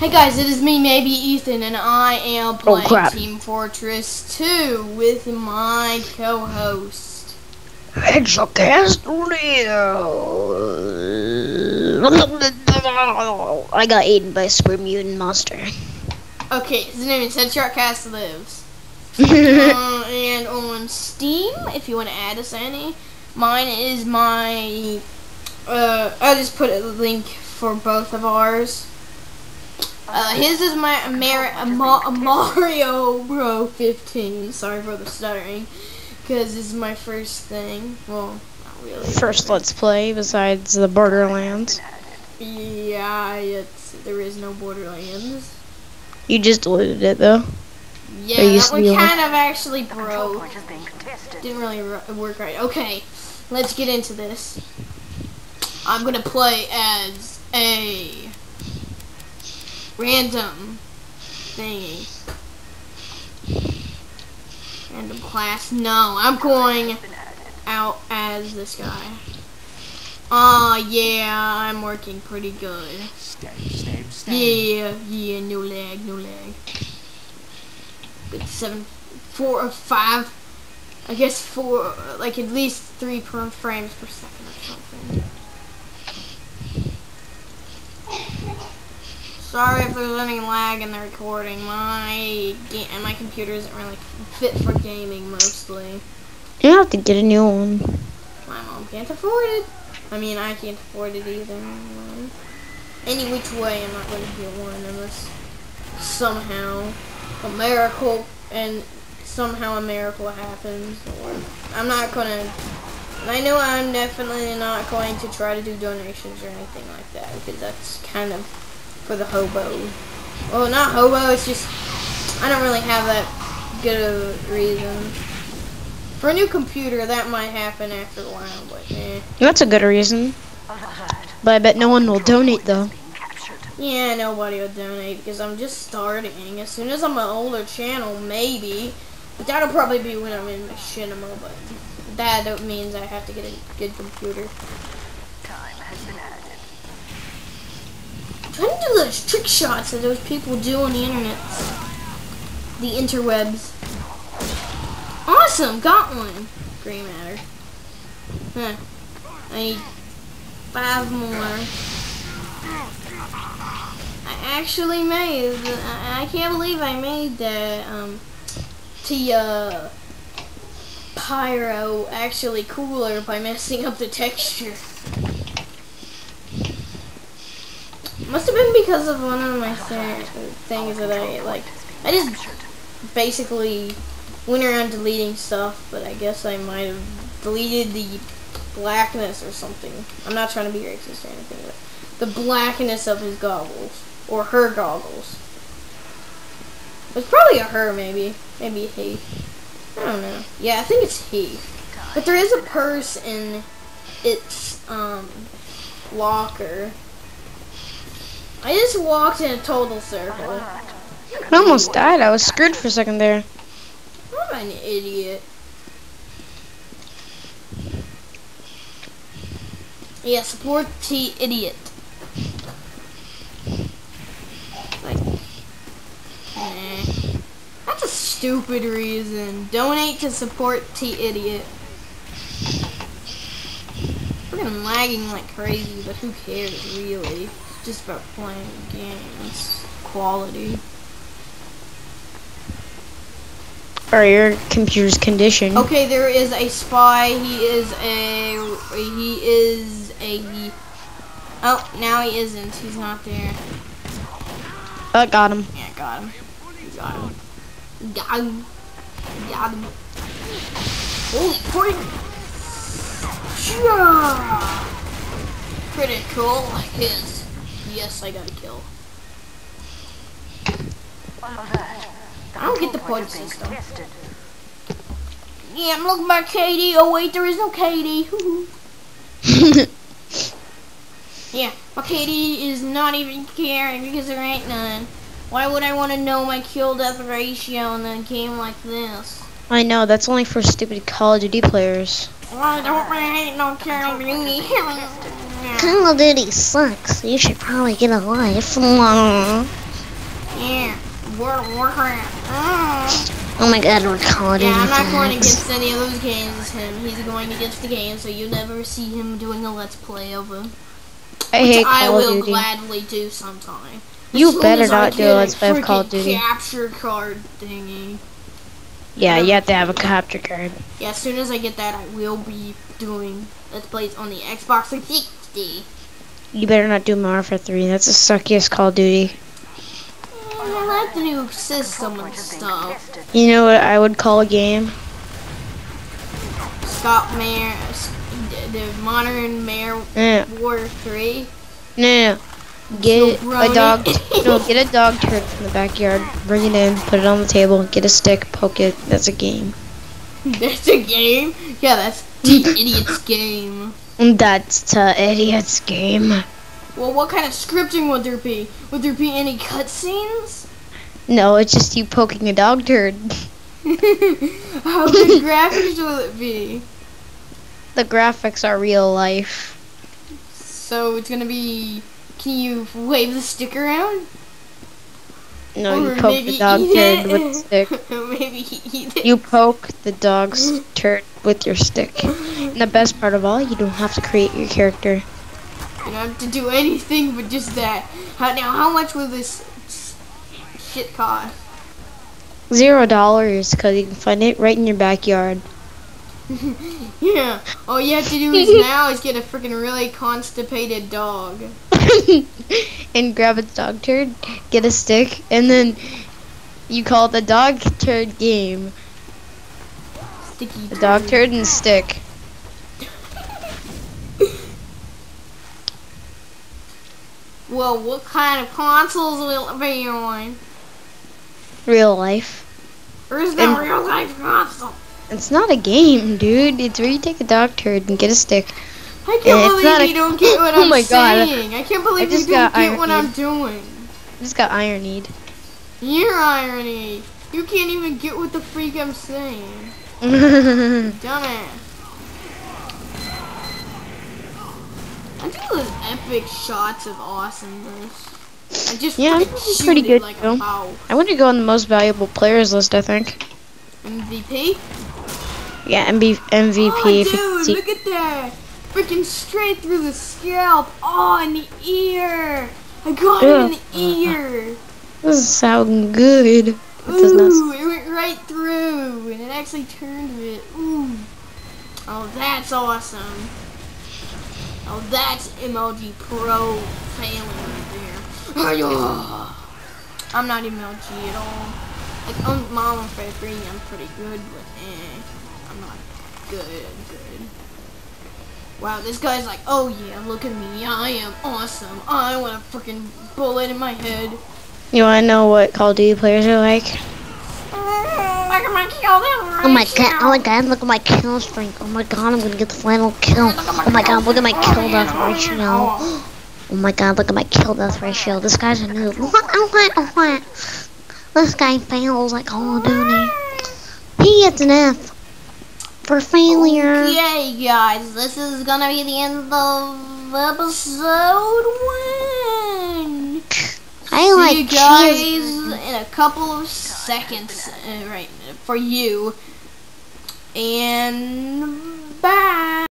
Hey guys, it is me, maybe Ethan, and I am playing crap. Team Fortress 2 with my co-host. Exocast I got eaten by a super mutant monster. Okay, his name is Headshotcast Lives. uh, and on Steam, if you want to add us any, mine is my. Uh, I just put a link for both of ours. Uh, his is my Mar- Ma- Mario Bro 15. Sorry for the stuttering, because this is my first thing. Well, not really. First Let's Play besides the Borderlands. Yeah, it's there is no Borderlands. You just deleted it though. Yeah, Are you that one kind of actually broke. Didn't really work right. Okay, let's get into this. I'm gonna play as a random thingy. Random class. No, I'm going out as this guy. Aw, yeah, I'm working pretty good. Stay, stay, stay. Yeah, yeah, no lag, no lag. Good seven, four or five. I guess four, like at least three per frames per second or something. Sorry if there's any lag in the recording. My and my computer isn't really fit for gaming mostly. You have to get a new one. My mom can't afford it. I mean, I can't afford it either. Any which way, I'm not going to get one unless somehow a miracle and somehow a miracle happens. Or I'm not going to. I know I'm definitely not going to try to do donations or anything like that because that's kind of for the hobo. Well, not hobo. It's just I don't really have that good of a reason. For a new computer, that might happen after a while, but eh. That's a good reason. But I bet no one will donate though. Yeah, nobody will donate because I'm just starting. As soon as I'm an older channel, maybe. But that'll probably be when I'm in machinima, but that means I have to get a good computer. Trying to do those trick shots that those people do on the internet. The interwebs. Awesome, got one. Gray matter. Huh. I need five more. I actually made. I I can't believe I made that. Um, to uh, pyro actually cooler by messing up the texture. Must have been because of one of my th- things that I like. I just basically went around deleting stuff, but I guess I might have deleted the blackness or something. I'm not trying to be racist or anything, but the blackness of his goggles or her goggles. It's probably a her, maybe, maybe he. I don't know. Yeah, I think it's he. But there is a purse in its um locker. I just walked in a total circle. I almost died. I was screwed for a second there. I'm an idiot. Yeah, support T idiot. Like, nah. That's a stupid reason. Donate to support T idiot. Freaking lagging like crazy, but who cares really? Just about playing games. Quality. Or your computer's condition. Okay, there is a spy. He is a. He is a. Oh, now he isn't. He's not there. Oh, got him. Yeah, got him. Got him. Got him. Got him. Holy frick! Shah! Critical his. Yes, I got a kill. I don't get the point system. Yeah, I'm looking for KD. Oh wait, there is no KD. yeah, my KD is not even caring because there ain't none. Why would I want to know my kill death ratio in a game like this? I know, that's only for stupid Call of Duty players. Well, I don't really hate no Call of Duty. Call of Duty sucks. You should probably get a life. Yeah, World of Warcraft. Oh. Oh my god, we're calling Yeah, I'm not going against any of those games as him. He's going against the game, so you never see him doing a let's play of them. I Which hate I Call of will Duty. gladly do sometime. You As soon better not do get a Let's Play of Call of Duty. Capture card thingy. Yeah, you have to have a capture card. Yeah, as soon as I get that, I will be doing Let's Plays on the Xbox 360. You better not do for 3. That's the suckiest Call of Duty. And I like the new system and stuff. You know what I would call a game? Scott Mayor, the Modern Mayor Eh, War 3. no, no, no. Get a dog. no, get a dog turd from the backyard. Bring it in. Put it on the table. Get a stick. Poke it. That's a game. That's a game? Yeah, that's the idiot's game. That's the idiot's game. Well, what kind of scripting would there be? Would there be any cutscenes? No, it's just you poking a dog turd. How good graphics will it be? The graphics are real life. So it's gonna be. Can you wave the stick around? No, Or you poke the dog turd with a stick. maybe eat it. You poke the dog's turd with your stick. And the best part of all, you don't have to create your character. You don't have to do anything but just that. How, now, how much will this shit cost? Zero dollars, because you can find it right in your backyard. Yeah. All you have to do is now is get a freaking really constipated dog. and grab its dog turd, get a stick, and then you call it the dog turd game. Sticky. The dog turd. and stick. Well, what kind of consoles will it be on? Real life. Is that And- real life console? It's not a game, dude. It's where you take a dog turd and get a stick. I can't it's believe you don't get what Oh I'm my God. saying. I can't believe I you don't get what irony. I'm doing. Just got ironied. Your irony. You can't even get what the freak I'm saying. Dumbass. I do those epic shots of awesomeness. I just Yeah, is pretty good, like. I want to go on the most valuable players list, I think. MVP? Yeah, MB- MVP. Oh, dude, look at that! Freaking straight through the scalp. Oh, in the ear. I got it in the ear. This is sounding good. It does not. Ooh, it went right through, and it actually turned it. Ooh. Oh, that's awesome. Oh, that's MLG Pro failing right there. I'm not MLG at all. Like, on Modern Warfare 3, I'm pretty good, but eh, I'm not good, good. Wow, this guy's like, oh yeah, look at me, I am awesome. I want a freaking bullet in my head. You want to know what Call of Duty players are like? Look at my kill, that Oh my god! Oh my god! Look at my kill streak! Oh my god! I'm gonna get the final kill! Oh my god! Look at my kill death ratio! Oh. oh my god! Look at my kill death ratio! This guy's a noob! What? What? What? This guy fails like Call of Duty. He gets an F for failure. Okay, guys, this is gonna be the end of episode one. I See like you cheese. guys in a couple of seconds, uh, right, for you. And bye.